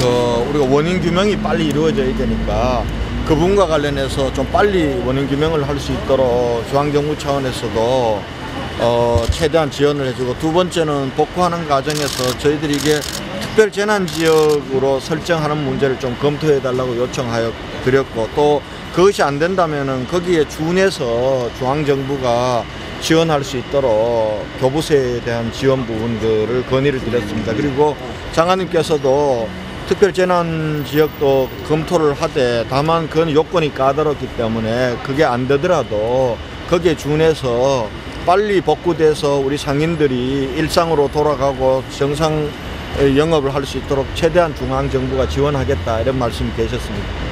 그 우리가 원인 규명이 빨리 이루어져야 되니까 그분과 관련해서 좀 빨리 원인 규명을 할 수 있도록 중앙정부 차원에서도 어, 최대한 지원을 해주고 두 번째는 복구하는 과정에서 저희들이 이게 특별 재난 지역으로 설정하는 문제를 좀 검토해 달라고 요청하여 드렸고 또 그것이 안 된다면은 거기에 준해서 중앙 정부가 지원할 수 있도록 교부세에 대한 지원 부분들을 건의를 드렸습니다. 그리고 장관님께서도 특별 재난 지역도 검토를 하되 다만 그건 요건이 까다롭기 때문에 그게 안 되더라도 거기에 준해서 빨리 복구돼서 우리 상인들이 일상으로 돌아가고 정상 영업을 할 수 있도록 최대한 중앙 정부가 지원하겠다 이런 말씀이 계셨습니다.